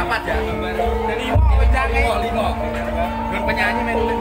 Papat ya? Lima, lima. Penyanyi main